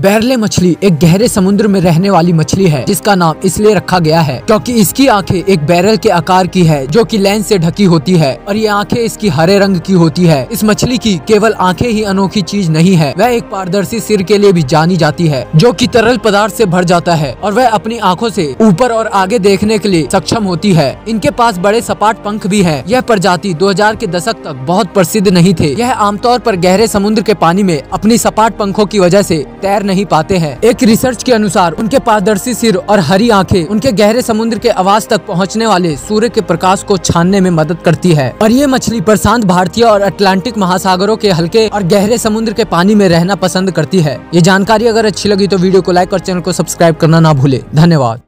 बैरले मछली एक गहरे समुद्र में रहने वाली मछली है, जिसका नाम इसलिए रखा गया है क्योंकि इसकी आँखें एक बैरल के आकार की है, जो कि लेंस से ढकी होती है, और ये आँखें इसकी हरे रंग की होती है। इस मछली की केवल आँखें ही अनोखी चीज़ नहीं है, वह एक पारदर्शी सिर के लिए भी जानी जाती है, जो कि तरल पदार्थ से भर जाता है, और वह अपनी आँखों से ऊपर और आगे देखने के लिए सक्षम होती है। इनके पास बड़े सपाट पंख भी है। यह प्रजाति दो हज़ार के दशक तक बहुत प्रसिद्ध नहीं थे। यह आमतौर पर गहरे समुद्र के पानी में अपनी सपाट पंखों की वजह से तैर नहीं पाते हैं। एक रिसर्च के अनुसार, उनके पारदर्शी सिर और हरी आँखें उनके गहरे समुद्र के आवाज़ तक पहुँचने वाले सूर्य के प्रकाश को छानने में मदद करती है। और ये मछली प्रशांत भारतीय और अटलांटिक महासागरों के हल्के और गहरे समुद्र के पानी में रहना पसंद करती है। ये जानकारी अगर अच्छी लगी तो वीडियो को लाइक और चैनल को सब्सक्राइब करना ना भूले। धन्यवाद।